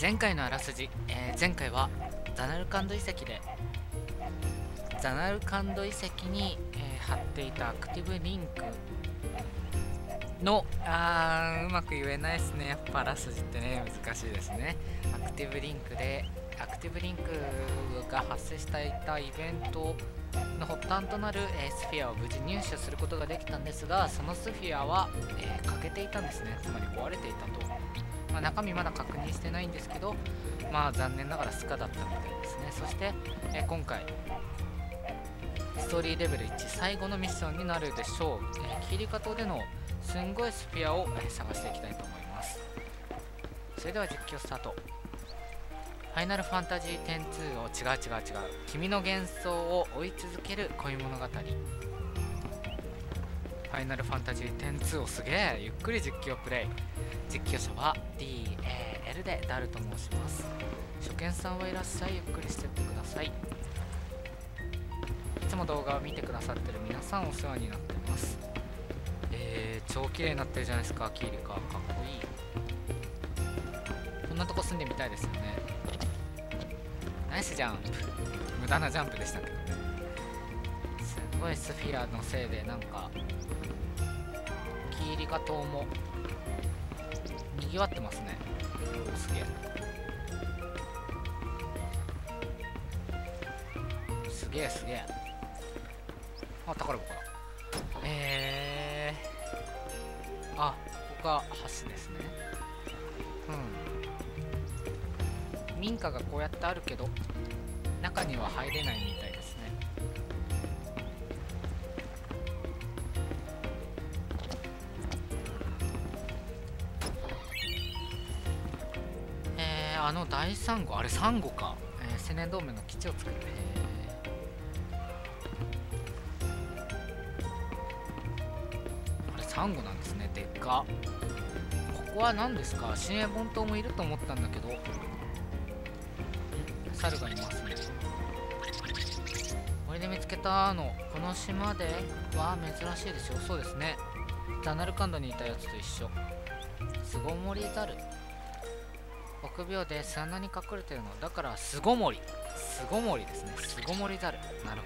前回のあらすじ、えー前回はザナルカンド遺跡でザナルカンド遺跡に、えー貼っていたアクティブリンクのあーうまく言えないですね。やっぱあらすじってね難しいですね。アクティブリンクでアクティブリンクが発生していたイベントの発端となる、えスフィアを無事入手することができたんですがそのスフィアは、えー欠けていたんですね。つまり壊れていたと、まあ、中身まだ確認してないんですけどまあ残念ながらスカだったみたいですね。そして、えー今回ストーリーレベル1最後のミッションになるでしょう、えーキリカ島でのすんごいスフィアを、えー探していきたいと思います。それでは実況スタート。ファイナルファンタジー102を違う違う違う君の幻想を追い続ける恋物語。ファイナルファンタジー102をすげえゆっくり実況プレイ。実況者は DAL でダルと申します。初見さんはいらっしゃい。ゆっくりしてってください。いつも動画を見てくださってる皆さんお世話になってます。えー、超綺麗になってるじゃないですか。キーリカかっこいい。こんなとこ住んでみたいですよね。ナイスジャンプ。無駄なジャンプでしたけどね。すごいスフィアのせいでなんかキーリカ島もにぎわってますね。すげえ。すげえすげえ。あ宝箱だえ。ー、あここが橋ですね。うん。民家がこうやってあるけど中には入れないみたいですねえー、あれサンゴか、えー、青年同盟の基地を作るえーあれサンゴなんですねでっか。ここは何ですか？新エボン島もいると思ったんだけど。猿がいますね。これで見つけたの。この島では珍しいでしょ。そうですね。ザナルカンドにいたやつと一緒。巣ごもりザル臆病で巣穴に隠れてるの。だから巣ごもり。巣ごもりですね。巣ごもりザルなる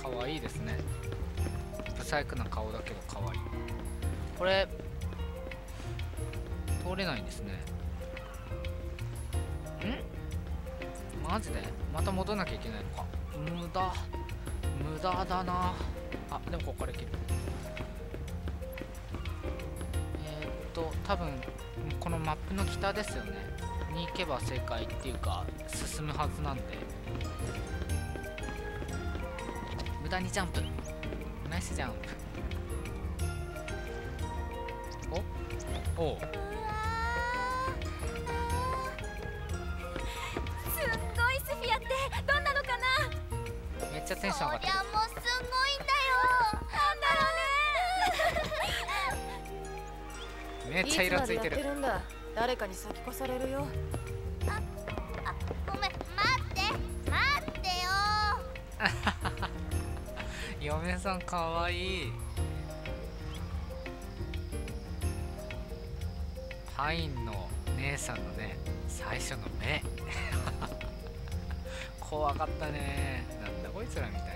ほど。かわいいですね。ブサイクな顔だけどかわい。いこれ通れないんですね。ん？マジで？また戻んなきゃいけないのか。無駄。無駄だな。あでもここから行ける。えー、っと多分マップの北ですよね。に行けば正解っていうか進むはずなんで。無駄にジャンプ。ナイスジャンプ。お？おう。すんごいスフィアってどんなのかな？めっちゃテンション上がってる。そりゃもうすんごいんだよ。なんだろうね。めっちゃイラついてる。つまでやってるんだ？誰かに先越されるよ。ごめん待って待ってよ。嫁さんかわいい。パインの姉さんのね最初の目。怖かったね。なんだこいつらみたいな。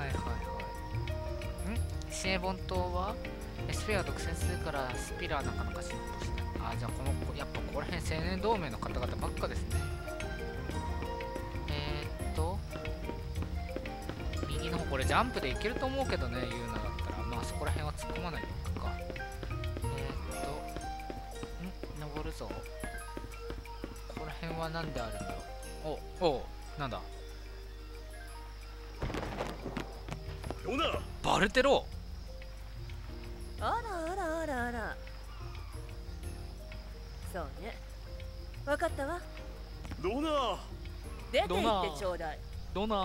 はいはいはい。ん？シエボン島は？エスフェアを独占するからスピラーなかなか進歩しないあじゃあこのやっぱここら辺青年同盟の方々ばっかですね。えー、っと右の方これジャンプでいけると思うけどね言うなだったら。まあそこら辺は突っ込まないのか。かえー、っとん登るぞ。ここら辺は何であるんだろう。おおなんだ。バルテロあかったわ。ドナ出てどうな？行ってちょうだい。ドナ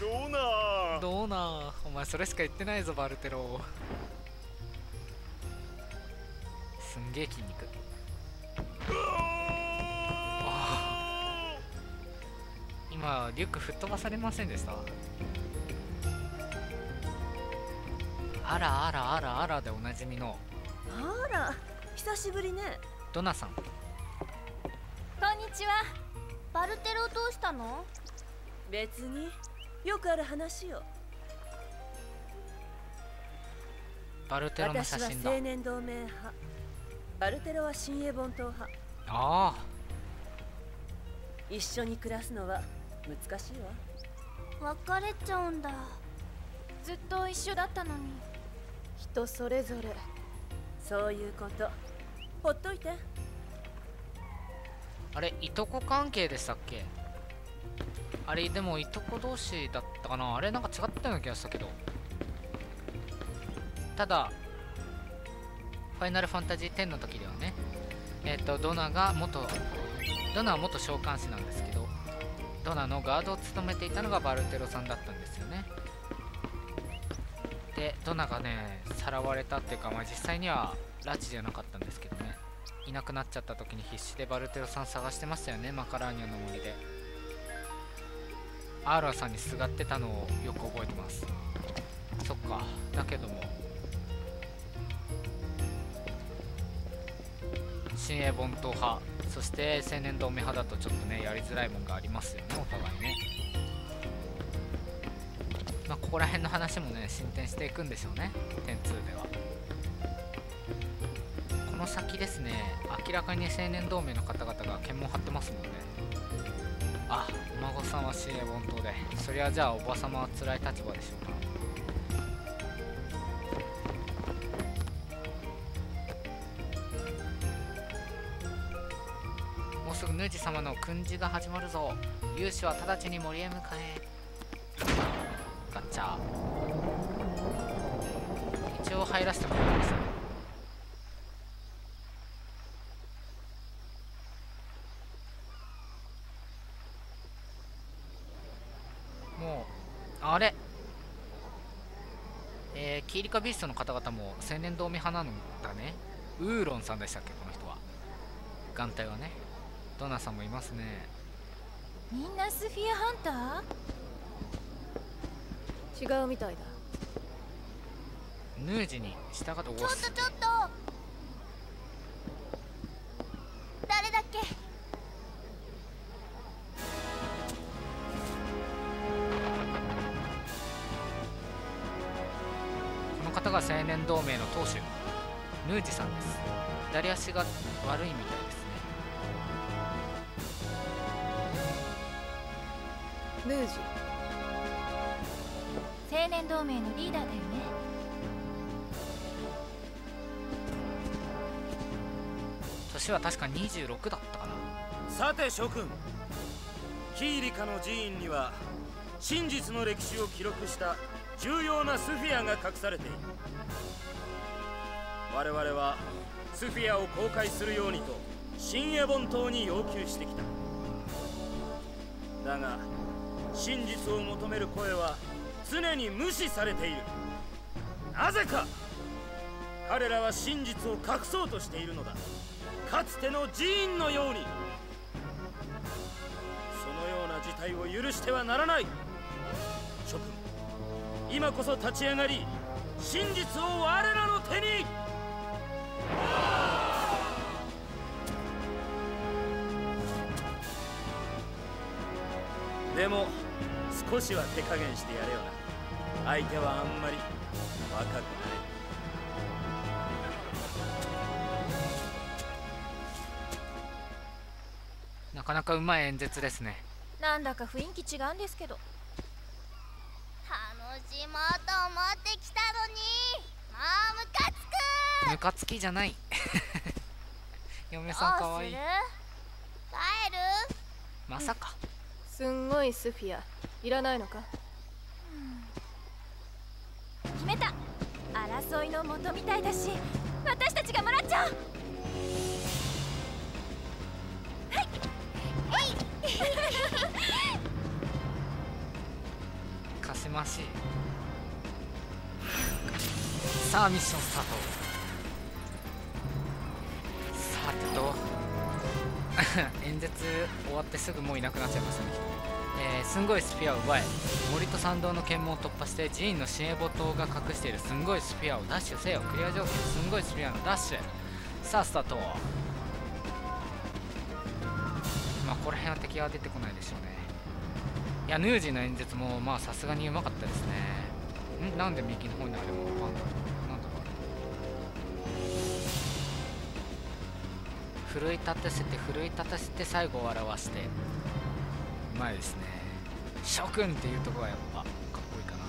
ドナードナーお前それしか言ってないぞバルテロすんげえ筋肉。今リュック吹っ飛ばされませんでした？ああらあらあらあらでおなじみの。あら久しぶりね。ドナさん。こんにちは。バルテロどうしたの？別に。よくある話よ。バルテロの写私は真だ青年同盟派。バルテロは新エボン島派あ。一緒に暮らすのは難しいわ。別れちゃうんだ。ずっと一緒だったのに。人それぞれ。そういうことほっといて。あれいとこ関係でしたっけ？あれでもいとこ同士だったかな？あれなんか違ったような気がしたけど。ただファイナルファンタジー10の時ではね。えっ、とドナが元ドナは元召喚師なんですけどドナのガードを務めていたのがバルテロさんだったんですよね。でドナがねさらわれたっていうか、まあ、実際には拉致じゃなかったんですいなくなっちゃった時に必死でバルテロさん探してましたよね。マカラーニャの森で。アーロンさんにすがってたのをよく覚えてます。そっか。だけども。新鋭本島派。そして青年同盟派だとちょっとねやりづらいもんがありますよね。お互いね。まあここら辺の話もね進展していくんでしょうね。1.2では。の先ですね。明らかに青年同盟の方々が検問張ってますもんね。あお孫さんは新鋭本島で。そりゃじゃあおばさまは辛い立場でしょうか。もうすぐヌージ様の訓示が始まるぞ。勇士は直ちに森へ向かえ。ガッチャ。一応入らせてもらいますねもうあれ。えー、キーリカビーストの方々も青年同盟派なんだね。ウーロンさんでしたっけこの人は。眼帯はね。ドナさんもいますね。みんなスフィアハンター？違うみたいだ。ヌージに従っておちょっとすちょっとの方が青年同盟の当主ヌージさんです。左足が悪いみたいですね。ムージ。青年同盟のリーダーだよね。年は確か26だったかな。さて諸君キーリカの寺院には真実の歴史を記録した重要なスフィアが隠されている。我々はスフィアを公開するようにと新エボン島に要求してきた。だが真実を求める声は常に無視されている。なぜか彼らは真実を隠そうとしているのだ。かつての寺院のように。そのような事態を許してはならない。今こそ立ち上がり真実を我らの手に。でも少しは手加減してやれよな。相手はあんまり若くない。なかなかうまい演説ですね。なんだか雰囲気違うんですけど楽しもうと思ってきたのにもうムカつく。ムカつきじゃない。嫁さんかわいい。どうする帰る？まさか。すんごいスフィア。いらないのか？決めた。争いの元みたいだし私たちがもらっちゃおう。かし まし。いさあミッションスタート。さてと。演説終わってすぐもういなくなっちゃいましたね。えーすんごいスピアを奪え。森と参道の検問を突破して寺院の新エボ島が隠している。すんごいスピアをダッシュせよ。クリア条件。すんごいスピアのダッシュ。さあスタート。まあここら辺は敵は出てこないでしょうね。いやヌージーの演説もまあさすがにうまかったですね。ん？なんで右の方にあれもわかんない。なんだこれ奮い立たせて奮い立たせて最後を表して。うまいですね。諸君っていうところがやっぱかっこいいかな。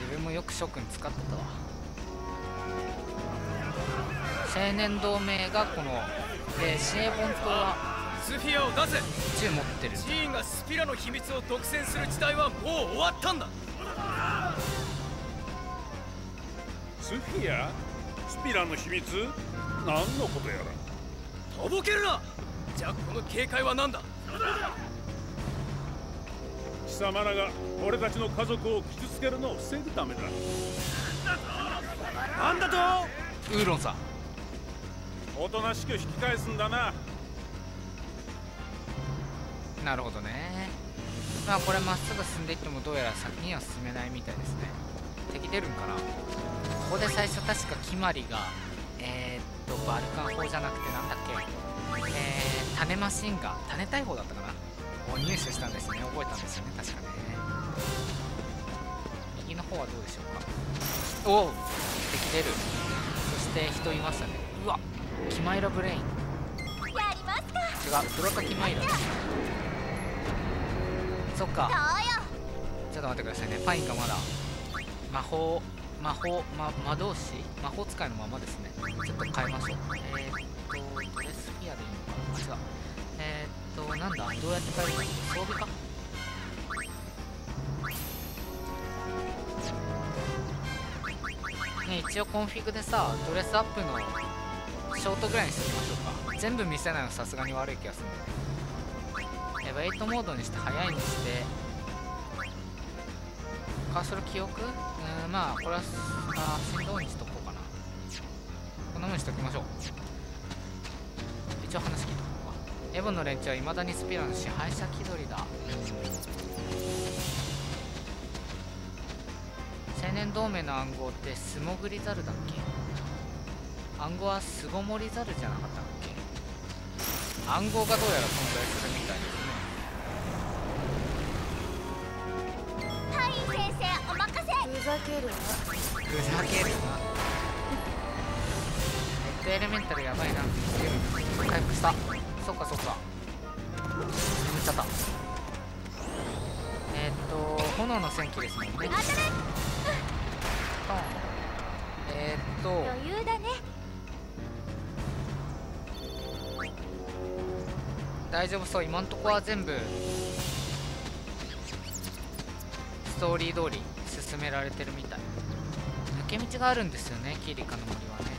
自分もよく諸君使ってたわ。青年同盟がこのでシエボン島はスフィアを出せ。銃持ってる。ジーンがスピラの秘密を独占する時代はもう終わったんだ。スフィア？スピラの秘密？何のことやら。とぼけるな。じゃあこの警戒は何だ。貴様らが俺たちの家族を傷つけるのを防ぐためだ。なんだと。ウーロンさん。おとなしく引き返すんだななるほどね。まあこれまっすぐ進んでいってもどうやら先には進めないみたいですね。敵出るんかな。ここで最初確か決まりがえー、っとバルカン砲じゃなくてなんだっけ。えー、種マシンガン。種大砲だったかな。を入手したんですね。覚えたんですよね。確かね。右の方はどうでしょうか。おお敵出る。そして人いましたね。うわキマイラブレイン。やりますか。違うプロトキマイラそっか。ちょっと待ってくださいね。パインがまだ。魔法魔法、ま、魔導士？魔法使いのままですね。ちょっと変えましょう。えー、っとドレスフィアでいいのかな？あ違う。えー、っとなんだ？どうやって変えるの？装備か？ね一応コンフィグでさドレスアップのショートぐらいにしておきましょうか。全部見せないのさすがに悪い気がするんでえウェイトモードにして速いにして。カーソル記憶？うんまあこれはあ振動にしとこうかな。こんなもんにしときましょう。一応話聞いとこうか。エボンの連中はいまだにスピラの支配者気取りだ。青年同盟の暗号って素潜りザルだっけ？暗号は巣ごもりザルじゃなかったっけ？暗号がどうやら存在するみたいですざけるな。ふざけるな。レッドエレメンタルやばいな。回復した。そっかそっか。眠っちゃった。えー、っと炎の戦記ですもんね。トン。えー、っと。余裕だね。大丈夫そう。今んとこは全部。ストーリー通り進められてるみたい。抜け道があるんですよねキリカの森はね。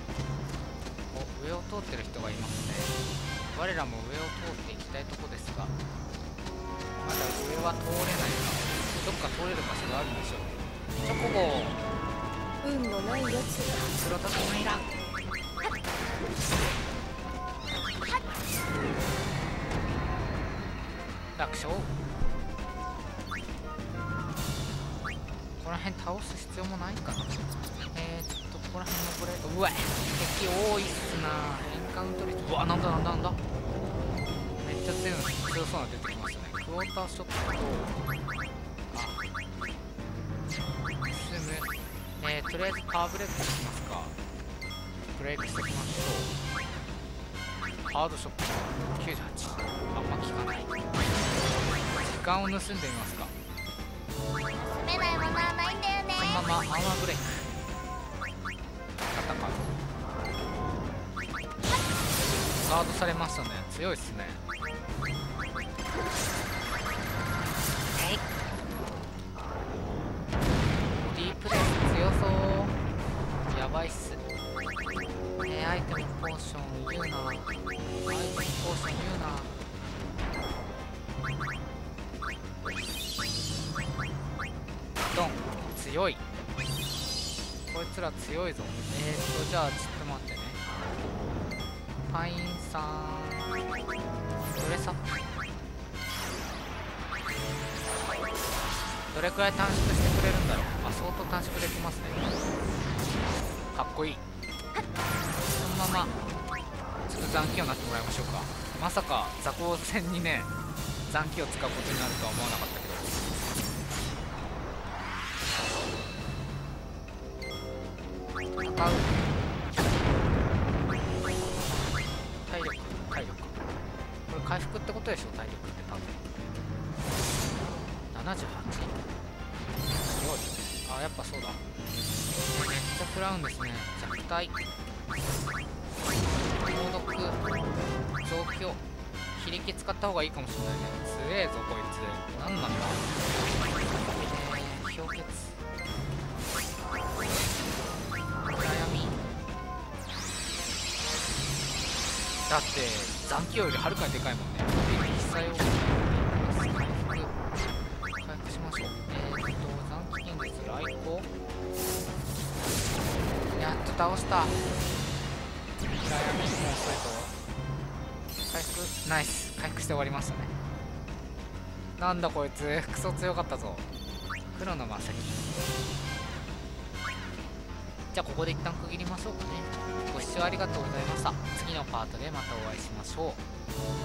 お上を通ってる人がいますね。我らも上を通っていきたいとこですがまだ上は通れないかどっか通れる場所があるんでしょうチョコボ運のないやつプロトコマイラ楽勝辺倒す必要もないかなえー、っとここら辺のこれうわ敵多いっすな。エンカウント率うわなんだなんだなんだめっちゃ強いの強そうな出てきましたねクォーターショットとあ進むえー、とりあえずパワーブレイクしてきますかブレイクしておきましょうハードショット98あんま効かない時間を盗んでみますかめないものはないんだよね。ままアーマーブレイク。戦うガードされましたね。強いっすね。はい。ディープレス強そう。やばいっす。えー、アイテムポーション言うな。アイテムポーション言うな強い。こいつら強いぞ。えー、っとじゃあちょっと待ってね。パインさんどれさどれくらい短縮してくれるんだろう？あ相当短縮できますね。かっこいい。そのままちょっと残機をなってもらいましょうか。まさか座高戦にね残機を使うことになるとは思わなかったう。体力体力これ回復ってことでしょ体力。って多分78強い。あやっぱそうだ。めっちゃ食らうんですね。弱体。猛毒増強非力使った方がいいかもしれないね。強えぞこいつ。何なんだえ、氷結。だって残機よりはるかにでかいもんね。で実際を回復しましょう。えー、っと残機現実来航やっと倒した。暗闇も遅いと。回復？ナイス。回復して終わりましたね。なんだこいつ。クソ強かったぞ。黒のまさきじゃあここで一旦区切りましょうかね。ご視聴ありがとうございました。次のパートでまたお会いしましょう。